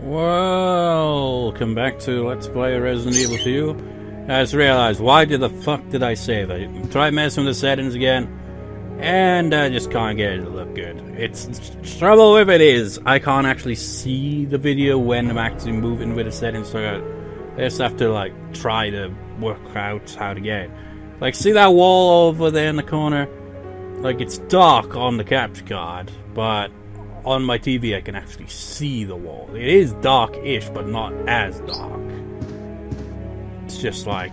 Welcome back to Let's Play Resident Evil 2. I just realized, why did the fuck did I save it? Try messing with the settings again, and I just can't get it to look good. It's trouble with it is, I can't actually see the video when I'm actually moving with the settings, so I just have to like try to work out how to get it. Like, see that wall over there in the corner? Like, it's dark on the capture card, but on my TV I can actually see the wall. It is dark-ish, but not as dark. It's just like,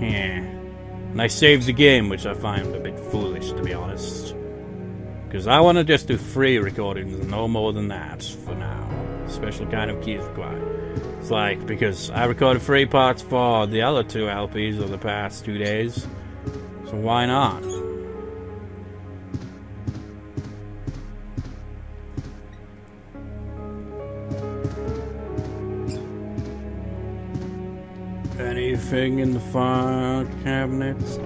yeah. And I saved the game, which I find a bit foolish, to be honest. Because I want to just do free recordings, no more than that, for now. Special kind of keys required. It's like, because I recorded free parts for the other two LPs of the past two days, so why not? Anything in the file cabinets?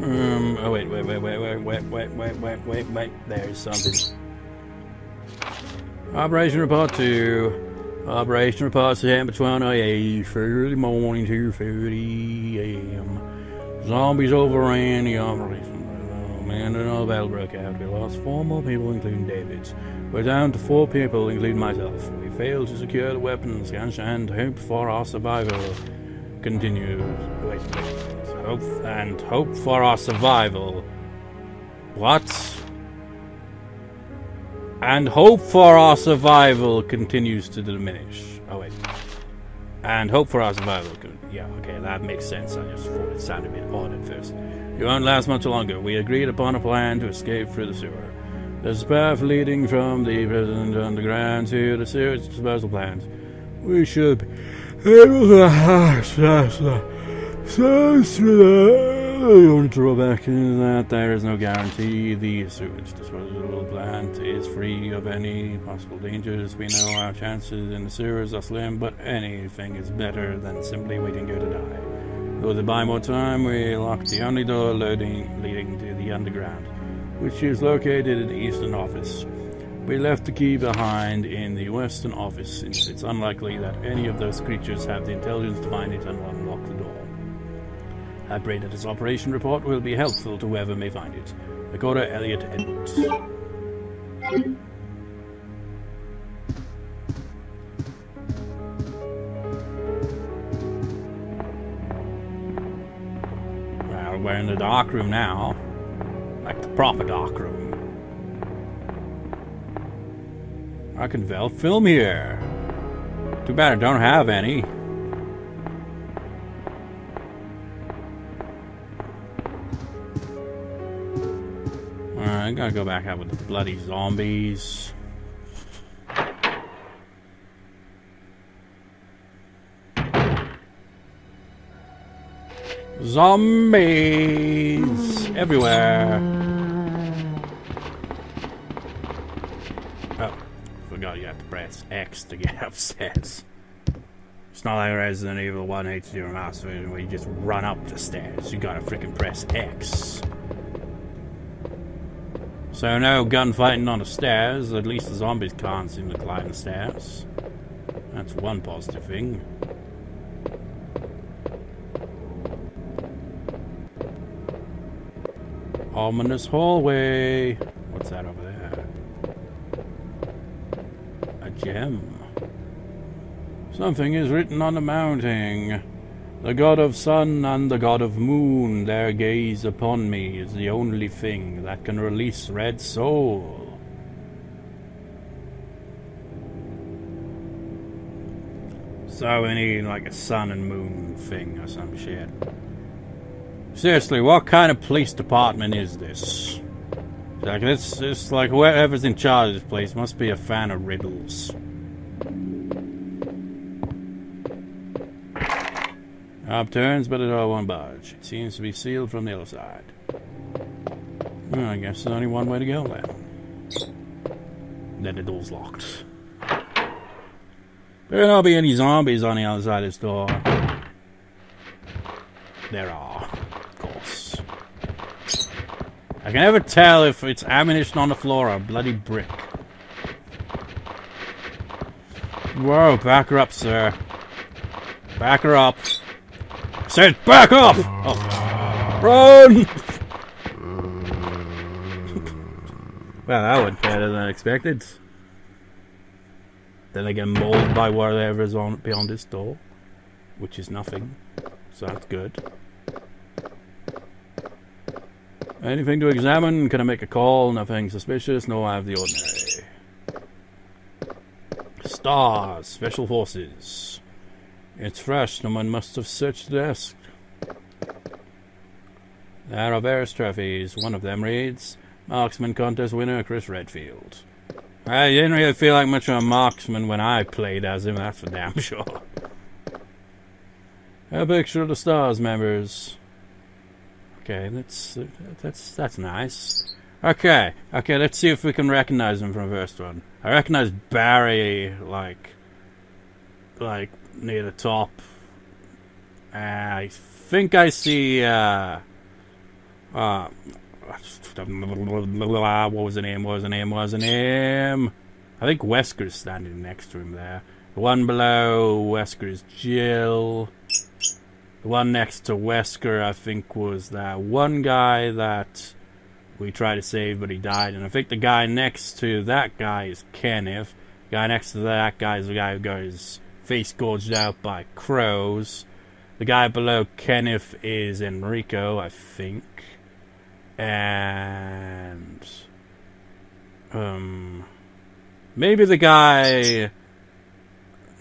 Um, oh wait, wait, wait, wait, wait, wait, wait, wait, wait, wait, wait, there's something. Operation Report 2. Operation Report September 28th, early morning, 2.30 a.m. Zombies overran the operation. And another battle broke out. We lost four more people, including David. We're down to four people, including myself. We failed to secure the weapons and hope for our survival. Continues. Wait. Hope and hope for our survival. What? And hope for our survival continues to diminish. Oh wait. And hope for our survival. Yeah, okay, that makes sense. I just thought it sounded a bit odd at first. You won't last much longer. We agreed upon a plan to escape through the sewer. There's a path leading from the President Underground to the sewage disposal plants. We should be able to access uh, through the... You want to draw back into that? There is no guarantee the sewage disposal plant is free of any possible dangers. We know our chances in the sewers are slim, but anything is better than simply waiting here to die. Though to buy more time, we locked the only door loading, leading to the underground, which is located in the eastern office. We left the key behind in the western office since it's unlikely that any of those creatures have the intelligence to find it and unlock the door. I pray that this operation report will be helpful to whoever may find it. Recorder Elliot Edwards. In the dark room now. Like the proper dark room. I can well film here. Too bad I don't have any. Alright, I gotta go back out with the bloody zombies. Zombies everywhere. Oh, forgot you have to press X to get upstairs. It's not like Resident Evil 1 HD Remastered where you just run up the stairs. You gotta freaking press X. So no gunfighting on the stairs. At least the zombies can't seem to climb the stairs. That's one positive thing. Ominous hallway. What's that over there? A gem. Something is written on the mounting. The god of sun and the god of moon, their gaze upon me is the only thing that can release Red Soul. So we need like a sun and moon thing or some shit. Seriously, what kind of police department is this? Like, it's, it's like whoever's in charge of this place must be a fan of riddles. Upturns, but it all won't budge. It seems to be sealed from the other side. Well, I guess there's only one way to go then. Then the door's locked. There not be any zombies on the other side of this door. There are. I can never tell if it's ammunition on the floor or a bloody brick. Whoa, back her up, sir. Back her up. I said back up! Oh. Run! well, that went better than expected. Then I get mauled by whatever is on beyond this door, which is nothing. So that's good. Anything to examine? Can I make a call? Nothing suspicious? No, I have the ordinary. Stars, Special Forces. It's fresh. Someone must have searched the desk. There are various trophies. One of them reads, Marksman Contest winner Chris Redfield. I didn't really feel like much of a marksman when I played as him, that's for damn sure. A picture of the STARS members. Okay, that's that's that's nice. Okay, okay, let's see if we can recognize him from the first one. I recognize Barry, like, like near the top. Uh, I think I see. Uh, uh, what was the name? What was the name? What was the name? I think Wesker's standing next to him there. The one below Wesker is Jill. The one next to Wesker, I think, was that one guy that we tried to save, but he died. And I think the guy next to that guy is Kenneth. The guy next to that guy is the guy who got his face gorged out by crows. The guy below Kenneth is Enrico, I think and um, maybe the guy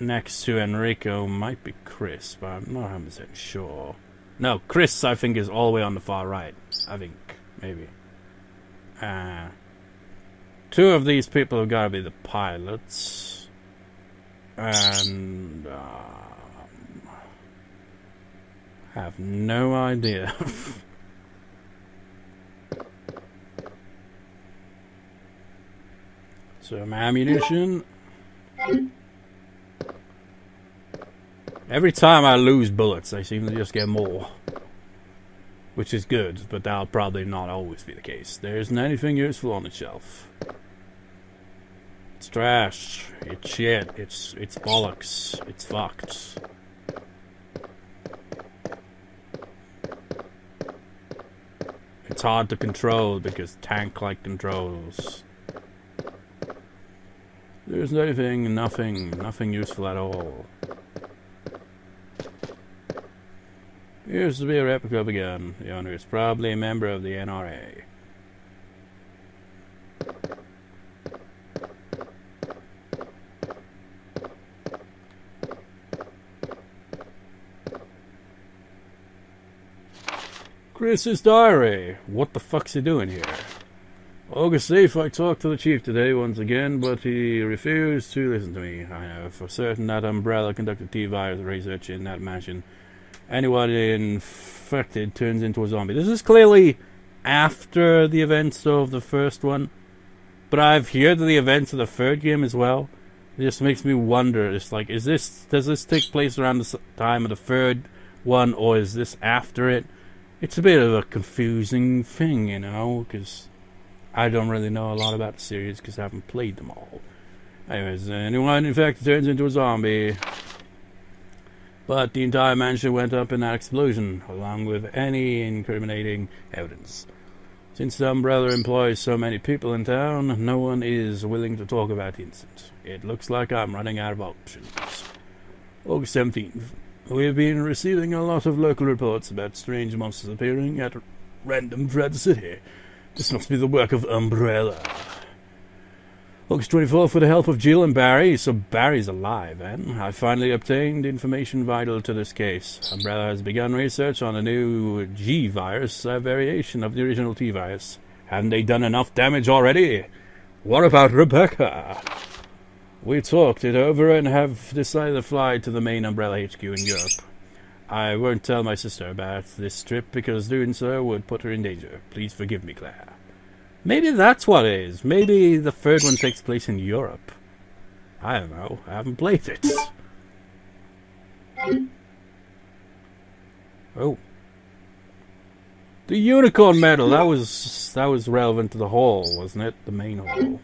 next to Enrico might be Chris, but I'm not 100 percent sure. No, Chris, I think, is all the way on the far right. I think maybe. Uh, two of these people have got to be the pilots, and um, have no idea. Some ammunition. Every time I lose bullets, I seem to just get more. Which is good, but that'll probably not always be the case. There isn't anything useful on the shelf. It's trash. It's shit. It's it's bollocks. It's fucked. It's hard to control because tank-like controls. There's anything, nothing, nothing useful at all. Here's to be a replica of a gun. The owner is probably a member of the NRA. Chris's diary. What the fuck's he doing here? August 8th, I talked to the chief today once again, but he refused to listen to me. I know for certain that Umbrella conducted T-virus research in that mansion. Anyone infected turns into a zombie. This is clearly after the events of the first one, but I've heard of the events of the third game as well. It just makes me wonder. It's like, is this does this take place around the time of the third one, or is this after it? It's a bit of a confusing thing, you know, because I don't really know a lot about the series because I haven't played them all. Anyways, uh, anyone infected turns into a zombie. But the entire mansion went up in that explosion, along with any incriminating evidence. Since the Umbrella employs so many people in town, no one is willing to talk about the incident. It looks like I'm running out of options. August 17th. We have been receiving a lot of local reports about strange monsters appearing at random throughout the city. This must be the work of Umbrella. August 24th, with the help of Jill and Barry, so Barry's alive, and I finally obtained information vital to this case. Umbrella has begun research on a new G virus, a variation of the original T virus. Haven't they done enough damage already? What about Rebecca? We talked it over and have decided to fly to the main Umbrella HQ in Europe. I won't tell my sister about this trip because doing so would put her in danger. Please forgive me, Claire. Maybe that's what it is. Maybe the third one takes place in Europe. I don't know. I haven't played it. Oh. The unicorn medal. That was that was relevant to the hall, wasn't it? The main hall.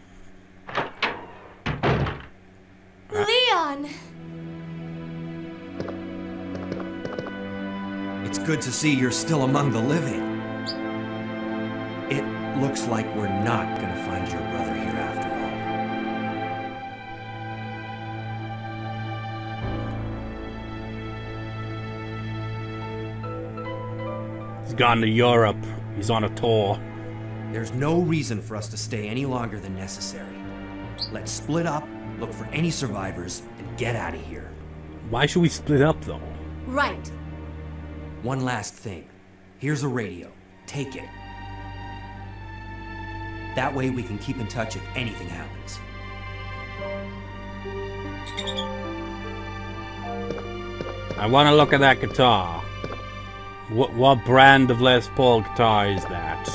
Leon! It's good to see you're still among the living. It looks like we're not gonna find your brother here after all. He's gone to Europe. He's on a tour. There's no reason for us to stay any longer than necessary. Let's split up, look for any survivors, and get out of here. Why should we split up though? Right. One last thing. Here's a radio. Take it. That way we can keep in touch if anything happens. I want to look at that guitar. What what brand of Les Paul guitar is that?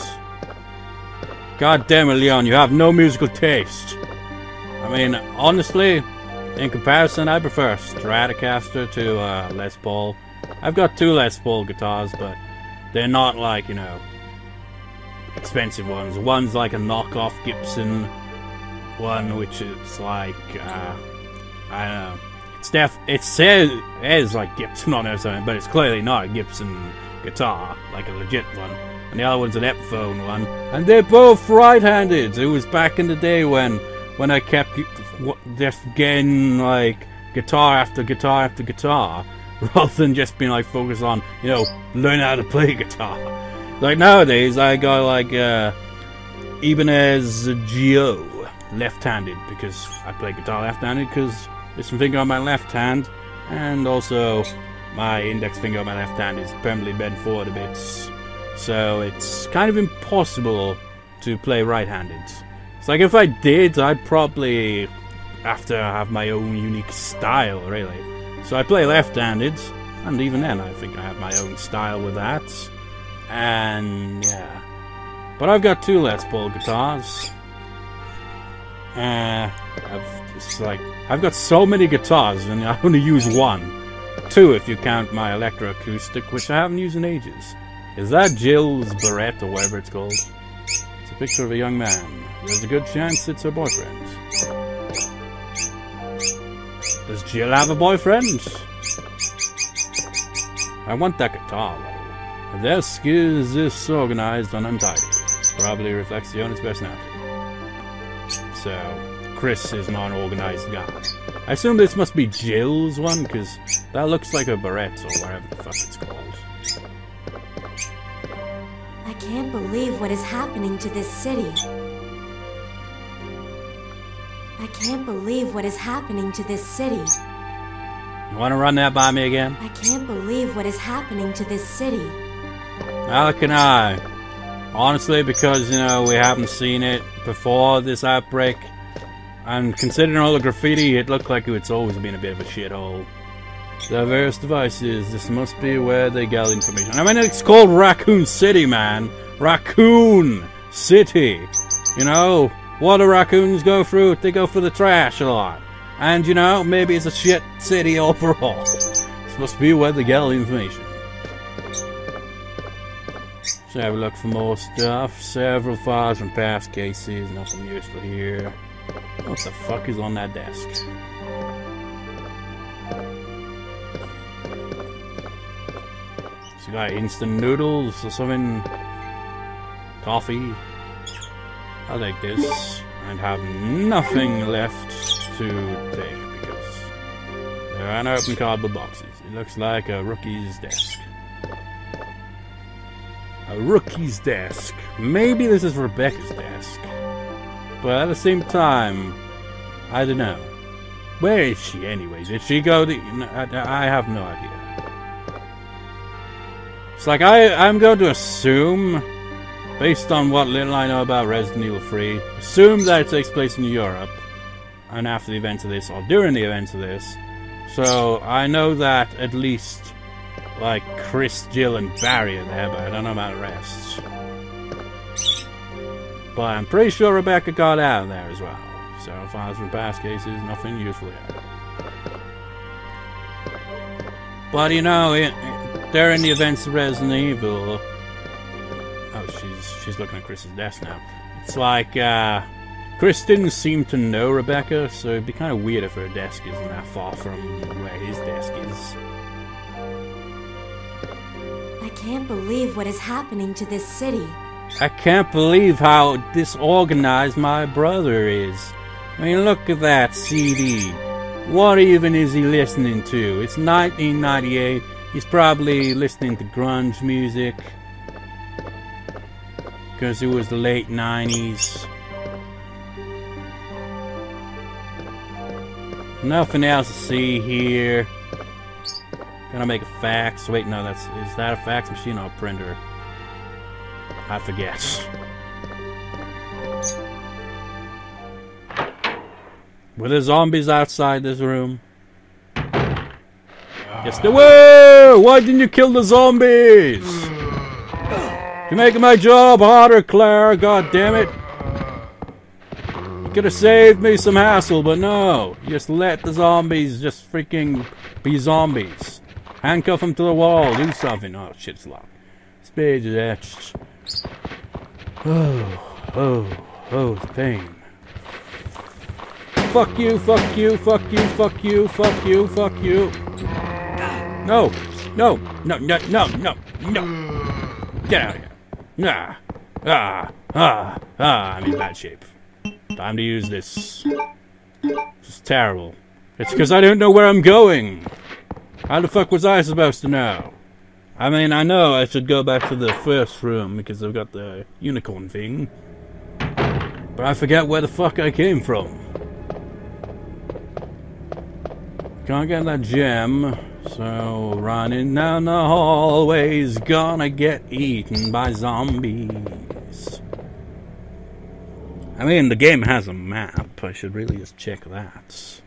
God damn it, Leon, you have no musical taste. I mean, honestly, in comparison, I prefer a Stratocaster to uh, Les Paul. I've got two Les Paul guitars, but they're not like, you know, expensive ones. One's like a knockoff Gibson one, which is like, uh, I don't know. It's def- it says it is like Gibson on it something, but it's clearly not a Gibson guitar, like a legit one. And the other one's an Epiphone one, and they're both right-handed. It was back in the day when when I kept just getting like guitar after guitar after guitar, rather than just being like focused on you know learn how to play guitar. Like nowadays, I got like uh, Ibanez GIO left-handed because I play guitar left-handed because this finger on my left hand, and also my index finger on my left hand is permanently bent forward a bit, so it's kind of impossible to play right-handed. It's like if I did, I'd probably have to have my own unique style, really. So I play left-handed, and even then, I think I have my own style with that. And yeah, but I've got two Les Paul guitars. Uh, I've like I've got so many guitars, and I only use one, two if you count my electroacoustic, which I haven't used in ages. Is that Jill's Barrette or whatever it's called? It's a picture of a young man. There's a good chance it's her boyfriend. Does Jill have a boyfriend? I want that guitar. Though. The desk is disorganized and untidy. Probably reflects the owner's personality. So, Chris is not an organized guy. I assume this must be Jill's one, because that looks like a barrette or whatever the fuck it's called. I can't believe what is happening to this city. I can't believe what is happening to this city. You want to run that by me again? I can't believe what is happening to this city. How and I? Honestly, because, you know, we haven't seen it before this outbreak. And considering all the graffiti, it looked like it's always been a bit of a shithole. Diverse devices, this must be where they gather information. I mean, it's called Raccoon City, man. Raccoon City. You know, what do raccoons go through? They go for the trash a lot. And, you know, maybe it's a shit city overall. This must be where they gather information. So have a look for more stuff. Several files from past cases. Nothing useful here. What the fuck is on that desk? You got instant noodles or something? Coffee? I'll take this. And have nothing left to take because there are no open cardboard boxes. It looks like a rookie's desk. A rookie's desk. Maybe this is Rebecca's desk. But at the same time, I don't know. Where is she anyway? Did she go to... I, have no idea. It's like I, I'm going to assume, based on what little I know about Resident Evil 3, assume that it takes place in Europe, and after the events of this, or during the events of this. So I know that at least like Chris, Jill, and Barry are there, but I don't know about the rest. But I'm pretty sure Rebecca got out of there as well. So files from past cases, nothing useful yet. But you know, it, during the events of Resident Evil, Oh, she's she's looking at Chris's desk now. It's like uh, Chris didn't seem to know Rebecca, so it'd be kind of weird if her desk isn't that far from where his desk is. I can't believe what is happening to this city. I can't believe how disorganized my brother is. I mean, look at that CD. What even is he listening to? It's 1998. He's probably listening to grunge music. Because it was the late 90s. Nothing else to see here. Gonna make a fax. Wait, no, that's is that a fax machine or a printer? I forget. Were there zombies outside this room? Yes, there were! Why didn't you kill the zombies? You're making my job harder, Claire. God damn it. You could have saved me some hassle, but no. You just let the zombies just freaking be zombies. Handcuff him to the wall. Do something. Oh, shit's locked. Spade is etched. Oh, oh, oh, the pain. Fuck you, fuck you, fuck you, fuck you, fuck you, fuck you. No, no, no, no, no, no, no. Get out of here. Ah, ah, ah, ah, I'm in bad shape. Time to use this. This is terrible. It's because I don't know where I'm going. How the fuck was I supposed to know? I mean, I know I should go back to the first room because I've got the unicorn thing. But I forget where the fuck I came from. Can't get that gem, so running down the hallway's gonna get eaten by zombies. I mean, the game has a map. I should really just check that.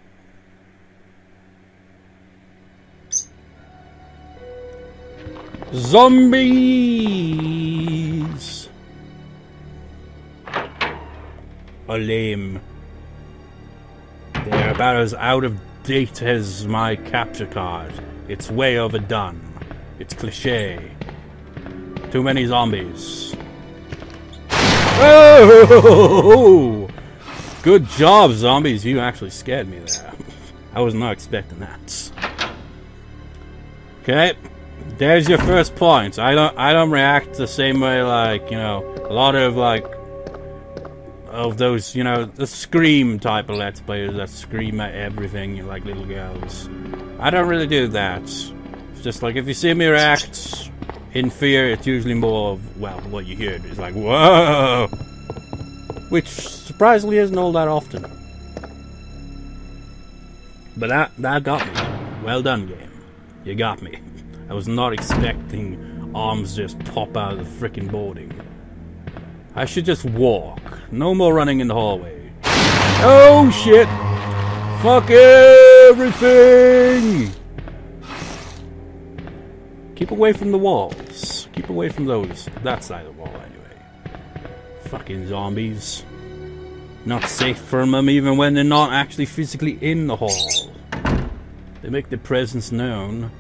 Zombies! Are lame. They're about as out of date as my capture card. It's way overdone. It's cliche. Too many zombies. Oh! Good job, zombies. You actually scared me there. I was not expecting that. Okay, there's your first point. I don't I don't react the same way like, you know, a lot of like of those, you know, the scream type of let's players that scream at everything like little girls. I don't really do that. It's just like if you see me react in fear, it's usually more of well, what you hear is like whoa, which surprisingly isn't all that often. But that that got me. Well done, game. You got me. I was not expecting arms just pop out of the freaking boarding. I should just walk. No more running in the hallway. Oh shit! Fuck everything! Keep away from the walls. Keep away from those. That side of the wall, anyway. Fucking zombies. Not safe from them even when they're not actually physically in the hall. They make their presence known.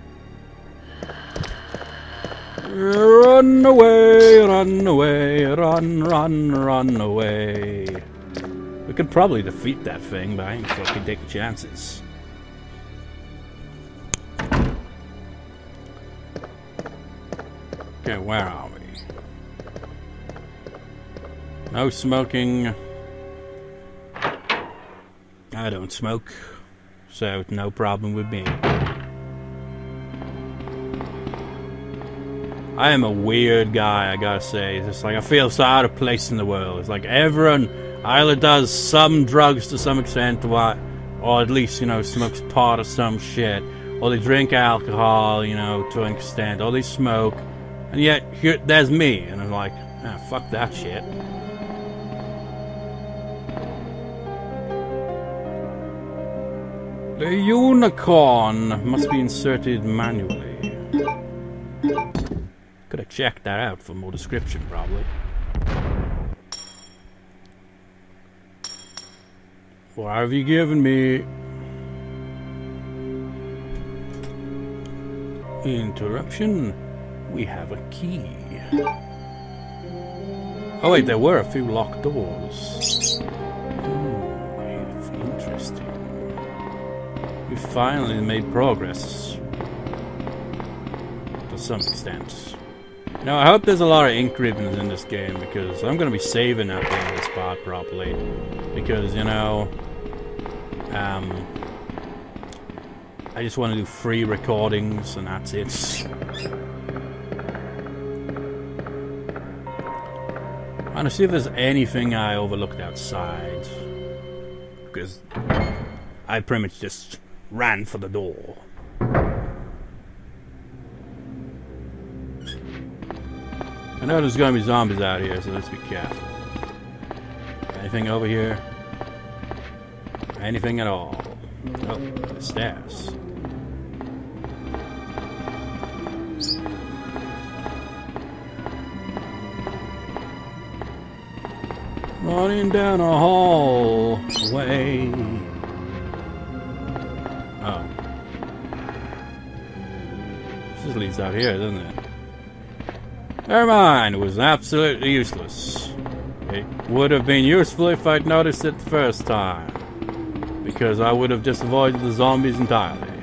Run away, run away, run, run, run away. We could probably defeat that thing, but I ain't fucking taking chances. Okay, where are we? No smoking. I don't smoke, so no problem with me. I am a weird guy, I gotta say. It's just like I feel so out of place in the world. It's like everyone either does some drugs to some extent, or, or at least you know smokes pot or some shit, or they drink alcohol, you know, to an extent, or they smoke, and yet here there's me, and I'm like, ah, fuck that shit. The unicorn must be inserted manually. Could have checked that out for more description, probably. What have you given me? Interruption. We have a key. Oh wait, there were a few locked doors. Hmm, Ooh, interesting. We finally made progress. To some extent. Now, I hope there's a lot of ink ribbons in this game because I'm going to be saving up in this part properly. Because, you know, um, I just want to do free recordings and that's it. I want to see if there's anything I overlooked outside. Because I pretty much just ran for the door. I know there's gonna be zombies out here, so let's be careful. Anything over here? Anything at all? Oh, the stairs. Running down a hallway. Oh. This just leads out here, doesn't it? Never mind, it was absolutely useless. It would have been useful if I'd noticed it the first time. Because I would have just avoided the zombies entirely.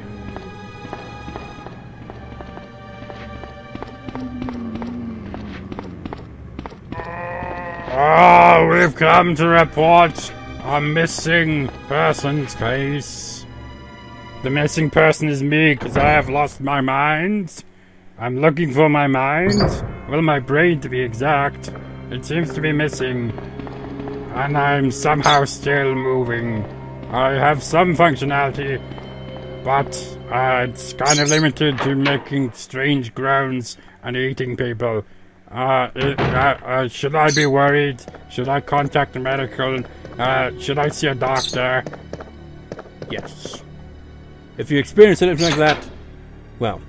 Oh, we've come to report a missing persons case. The missing person is me because I have lost my mind. I'm looking for my mind. Well, my brain to be exact. It seems to be missing. And I'm somehow still moving. I have some functionality, but uh, it's kind of limited to making strange groans and eating people. Uh, it, uh, uh, should I be worried? Should I contact the medical? Uh, should I see a doctor? Yes. If you experience anything like that, well,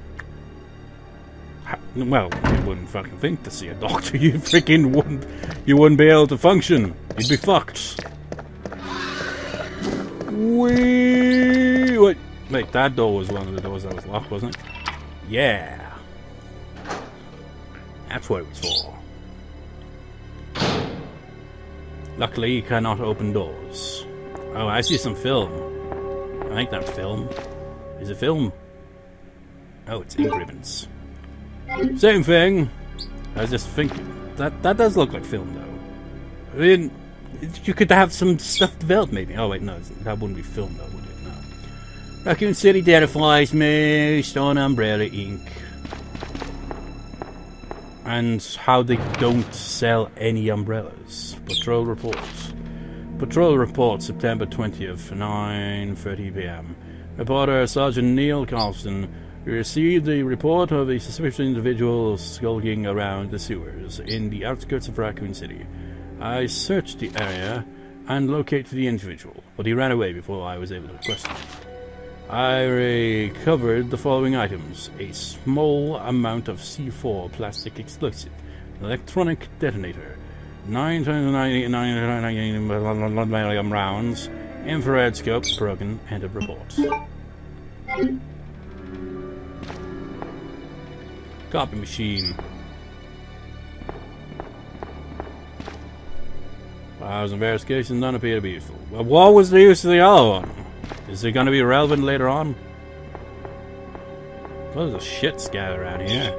well, you wouldn't fucking think to see a doctor. You freaking wouldn't. You wouldn't be able to function. You'd be fucked. Wee. Wait, wait. That door was one of the doors that was locked, wasn't it? Yeah. That's what it was for. Luckily, you cannot open doors. Oh, I see some film. I think that's film. Is it film? Oh, it's ink ribbons. Same thing. I was just thinking. That that does look like film, though. I mean, you could have some stuff developed, maybe. Oh, wait, no. That wouldn't be film, though, would it? No. Raccoon City terrifies me. Stone Umbrella Ink. And how they don't sell any umbrellas. Patrol reports. Patrol report, September 20th, 9.30 p.m. Reporter Sergeant Neil Carlson we received a report of a suspicious individual skulking around the sewers in the outskirts of Raccoon City. I searched the area and located the individual, but he ran away before I was able to question him. I recovered the following items a small amount of C4 plastic explosive, electronic detonator, 9 times 99 rounds, infrared scope broken, and a report. Copy machine. Files and verifications none appear to be useful. Well, what was the use of the other one? Is it going to be relevant later on? There's a shit scatter around here.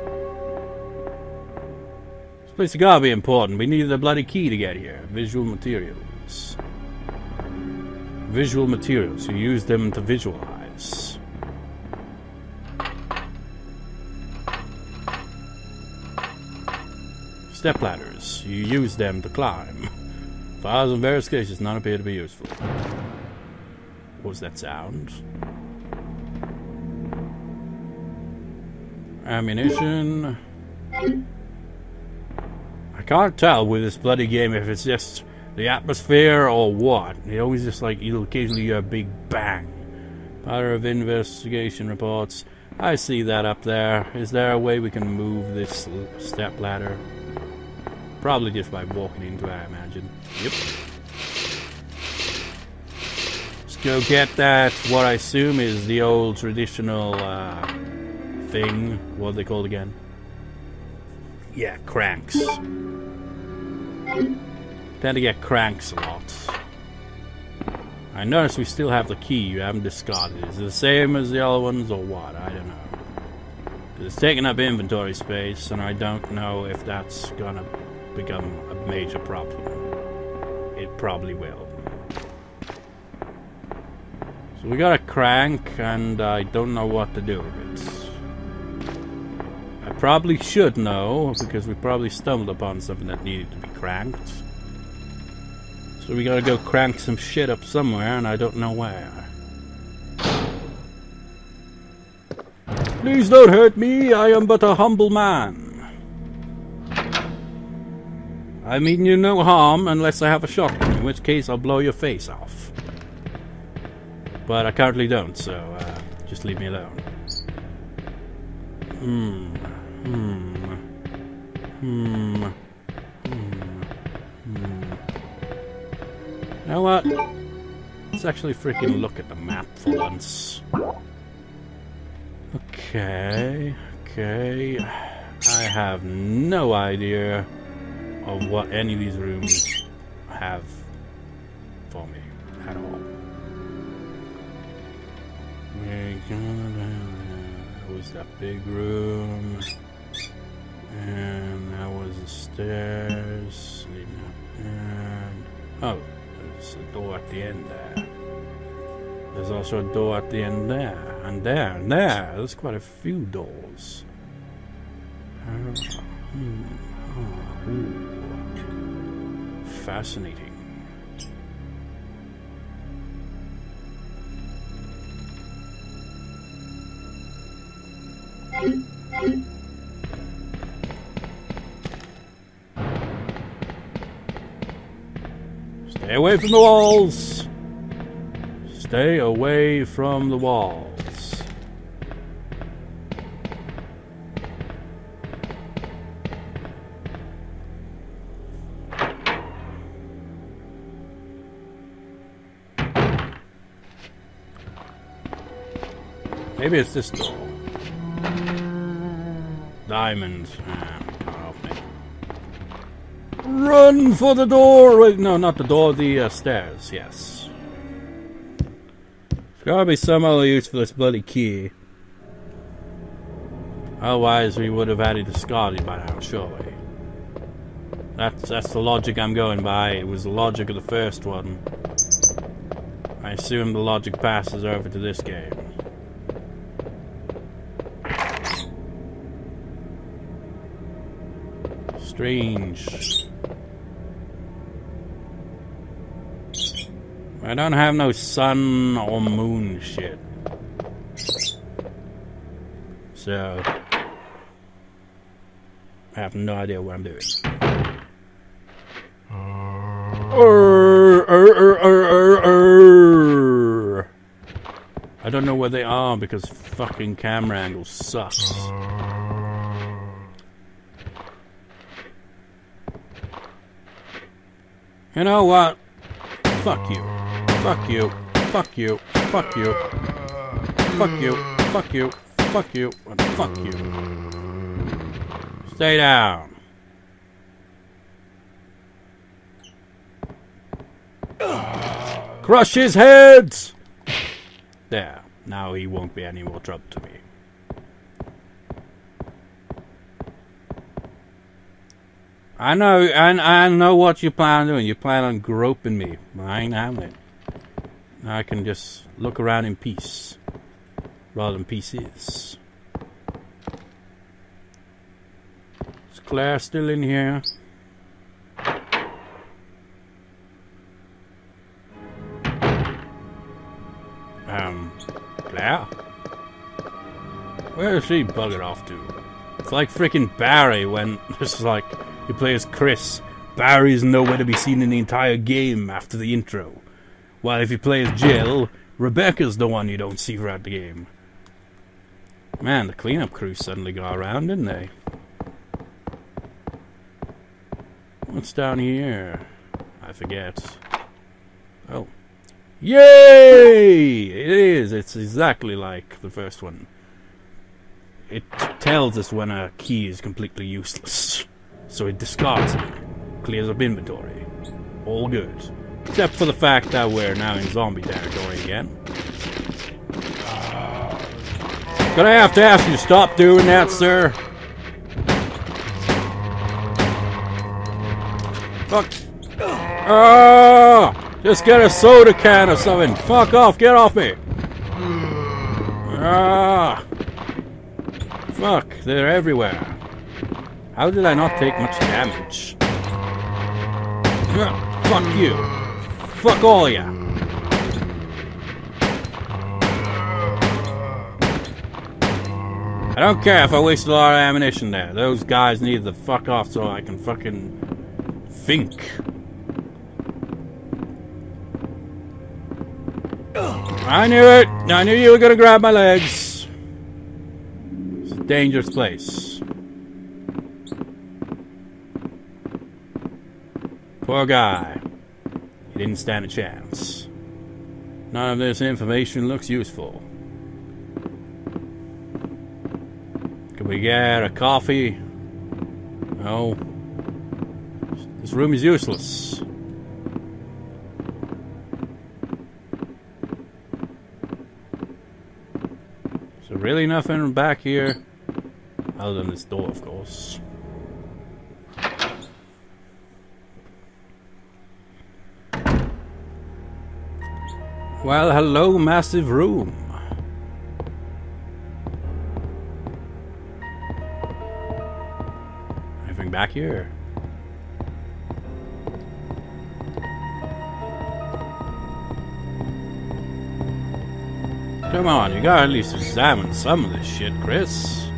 This place has got to be important. We needed a bloody key to get here. Visual materials. Visual materials. You use them to visualize. Step ladders. You use them to climb. Files and cases none appear to be useful. What was that sound? Ammunition. I can't tell with this bloody game if it's just the atmosphere or what. It always just like you'll occasionally hear a big bang. Power of investigation reports. I see that up there. Is there a way we can move this step ladder? Probably just by walking into it, I imagine. Yep. Let's go get that, what I assume is the old traditional uh, thing. What they called again? Yeah, cranks. Tend to get cranks a lot. I notice we still have the key you haven't discarded. Is it the same as the other ones or what? I don't know. It's taking up inventory space, and I don't know if that's gonna become a major problem. It probably will. So we got a crank, and I don't know what to do with it. I probably should know, because we probably stumbled upon something that needed to be cranked. So we gotta go crank some shit up somewhere, and I don't know where. Please don't hurt me, I am but a humble man. I mean you no harm unless I have a shotgun, in which case I'll blow your face off. But I currently don't, so uh, just leave me alone. Hmm. Hmm. Hmm. Hmm. You know what? Let's actually freaking look at the map for once. Okay. Okay. I have no idea of what any of these rooms have for me at all. We're was that big room. And that was the stairs there. Oh, there's a door at the end there. There's also a door at the end there. And there, and there. There's quite a few doors. Hmm, ooh. Fascinating. Stay away from the walls! Stay away from the walls. Maybe it's this door. Diamonds. Ah. Run for the door! Wait, no, not the door, the uh, stairs, yes. There's gotta be some other use for this bloody key. Otherwise, we would have had it discarded by now, surely. That's, that's the logic I'm going by. It was the logic of the first one. I assume the logic passes over to this game. Strange. I don't have no sun or moon shit. So, I have no idea what I'm doing. Err, err, err. I don't know where they are because fucking camera angle sucks. You know what? Fuck you. Fuck you. Fuck you. Fuck you. Fuck you. Fuck you. Fuck you. Fuck you. Stay down. Crush his head! There. Now he won't be any more trouble to me. I know, and I, know what you plan on doing. You plan on groping me. I ain't having it. I can just look around in peace, rather than pieces. Is Claire still in here? Um, Claire? Where is she buggered off to? It's like freaking Barry when it's like he plays Chris. Barry's nowhere to be seen in the entire game after the intro. While if he plays Jill, Rebecca's the one you don't see throughout the game. Man, the cleanup crew suddenly got around, didn't they? What's down here? I forget. Oh. Yay! It is. It's exactly like the first one. It tells us when a key is completely useless. So it discards it. clears up inventory. All good. Except for the fact that we're now in zombie territory again. Gonna have to ask you to stop doing that, sir. Fuck. Ah! Just get a soda can or something. Fuck off, get off me. Ah! Fuck, they're everywhere. How did I not take much damage? Fuck you. Fuck all ya. I don't care if I waste a lot of ammunition there. Those guys need to fuck off so I can fucking think. I knew it! I knew you were gonna grab my legs. It's a dangerous place. Poor guy. He didn't stand a chance. None of this information looks useful. Can we get a coffee? No. This room is useless. So really nothing back here other than this door, of course. Well, hello, massive room. Anything back here? Come on, you gotta at least examine some of this shit, Chris.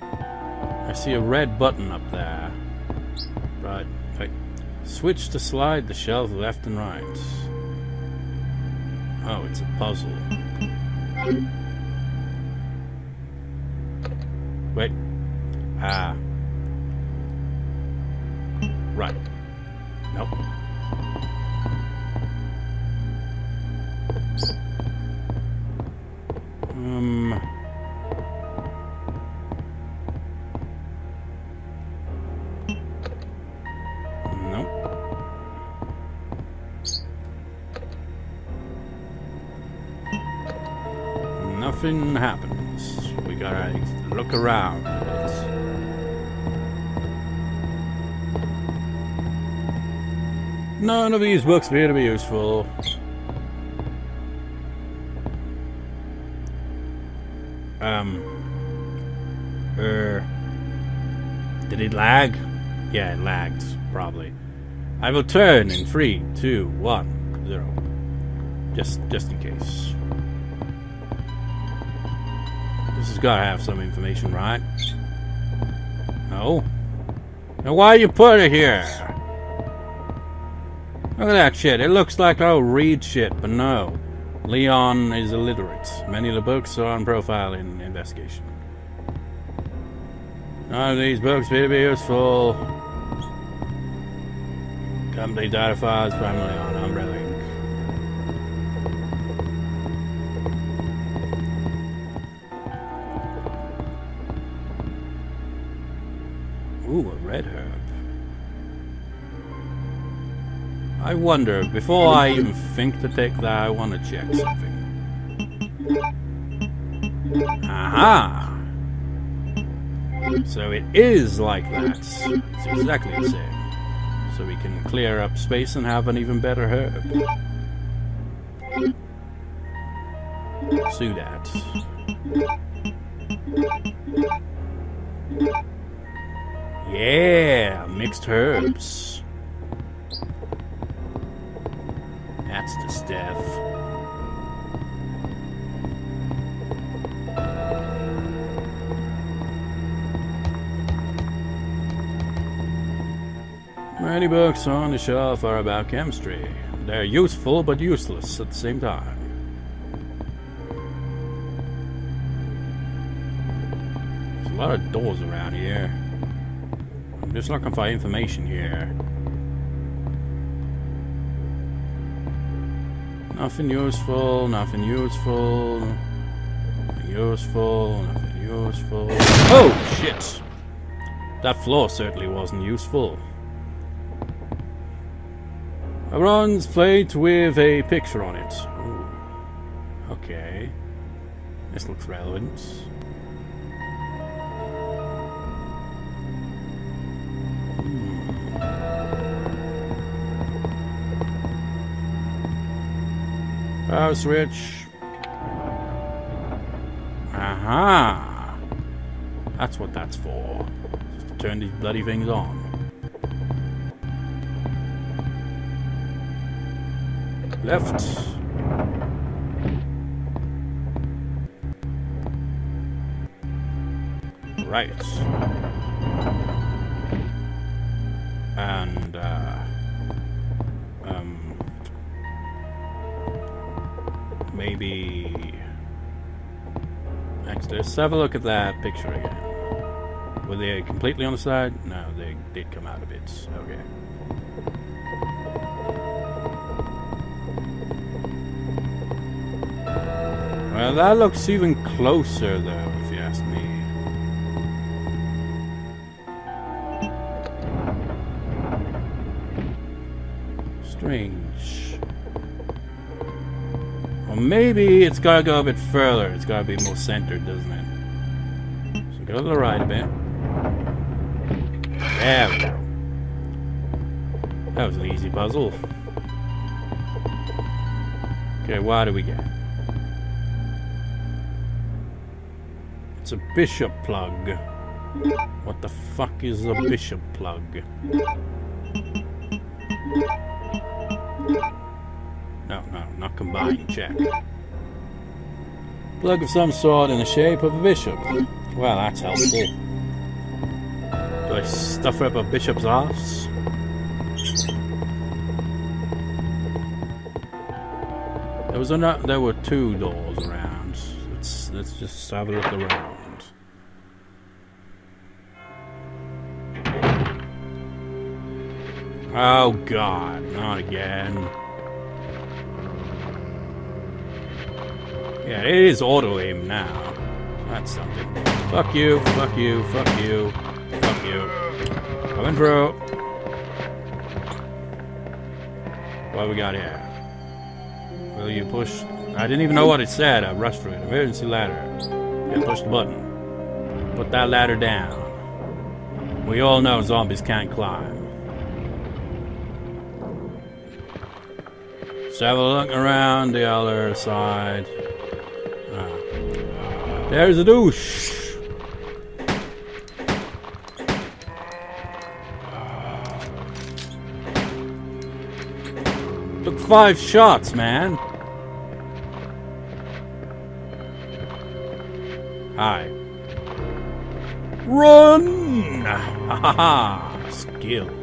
I see a red button up there. Right, right. Switch to slide the shelf left and right. Oh, it's a puzzle. Wait. Ah. Right. Nope. Happens. We gotta look around. None of these books appear to be useful. Um. Er. Did it lag? Yeah, it lagged, probably. I will turn in three, two, one, zero. Just, just in case. This has got to have some information, right? No. Now why you put it here? Look at that shit. It looks like oh read shit, but no. Leon is illiterate. Many of the books are on profile in investigation. None of these books may be useful. Company data files primarily on Umbrella I wonder, before I even think to take that, I want to check something. Aha! So it is like that. It's exactly the same. So we can clear up space and have an even better herb. Do that. Yeah, mixed herbs. That's the stuff. Many books on the shelf are about chemistry. They're useful but useless at the same time. There's a lot of doors around here. I'm just looking for information here. Nothing useful, nothing useful, nothing useful, nothing useful. Oh, shit! That floor certainly wasn't useful. A bronze plate with a picture on it. Ooh. Okay. This looks relevant. Power switch. Aha! That's what that's for. Just to turn these bloody things on. Left. Right. Maybe next. Let's have a look at that picture again. Were they completely on the side? No, they did come out a bit. Okay. Well, that looks even closer, though, if you ask me. Strange. Maybe it's gotta go a bit further. It's gotta be more centered, doesn't it? So go to the right a bit. There we go. That was an easy puzzle. Okay, what do we get? It's a bishop plug. What the fuck is a bishop plug? Check. Plug of some sort in the shape of a bishop. Well, that's helpful. Do I stuff up a bishop's ass? There was a there were two doors around. Let's let's just have a look around. Oh god, not again. Yeah, it is auto aim now. That's something. Fuck you, fuck you, fuck you, fuck you. Coming through. What we got here? Will you push? I didn't even know what it said. I rushed through it. Emergency ladder. Yeah, push the button. Put that ladder down. We all know zombies can't climb. Let's have a look around the other side. There's a douche. Took five shots, man. Hi. Run! Ha ha ha! Skill.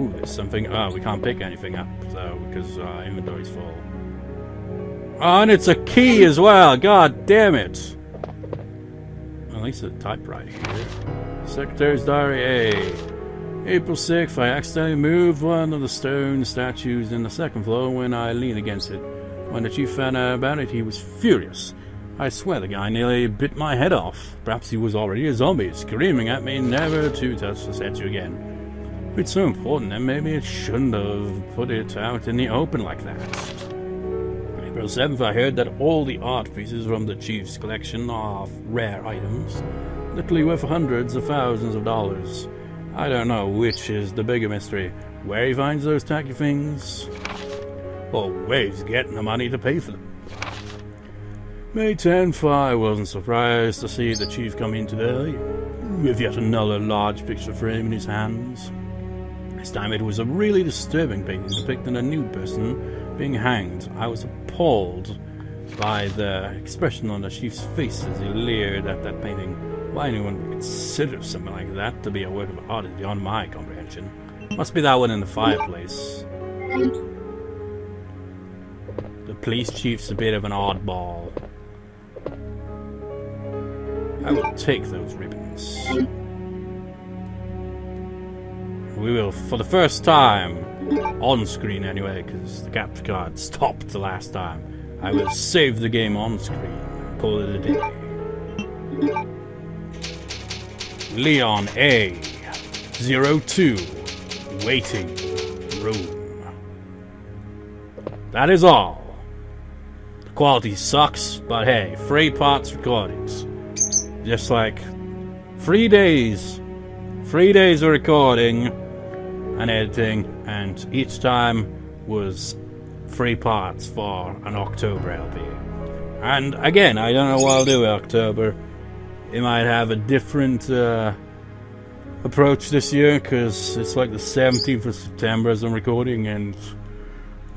Ooh, there's something. Oh, we can't pick anything up, so because uh, inventory's full. Oh, and it's a key as well. God damn it! At least a typewriter here. Secretary's diary A. April 6th, I accidentally moved one of the stone statues in the second floor when I leaned against it. When the chief found out about it, he was furious. I swear the guy nearly bit my head off. Perhaps he was already a zombie, screaming at me never to touch the statue again. It's so important, then maybe it shouldn't have put it out in the open like that. April 7th, I heard that all the art pieces from the chief's collection are rare items, literally worth hundreds of thousands of dollars. I don't know which is the bigger mystery, where he finds those tacky things, or where he's getting the money to pay for them. May 10th, I wasn't surprised to see the chief come in today, with yet another large picture frame in his hands. This time it was a really disturbing painting depicting a nude person being hanged. I was appalled by the expression on the chief's face as he leered at that painting. Why anyone would consider something like that to be a work of art is beyond my comprehension. Must be that one in the fireplace. The police chief's a bit of an oddball. I will take those ribbons. We will, for the first time, on screen anyway, because the capture card stopped the last time, I will save the game on screen. Call it a day. Leon A. 02. Waiting room. That is all. The quality sucks, but hey, free parts recordings. Just like three days, three days of recording and editing, and each time was three parts for an October LP. And again, I don't know what I'll do in October. It might have a different uh, approach this year because it's like the 17th of September as I'm recording, and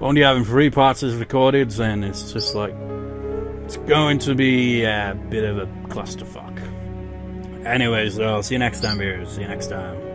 only having three parts as recorded, and it's just like it's going to be a bit of a clusterfuck. Anyways, I'll see you next time, viewers. See you next time.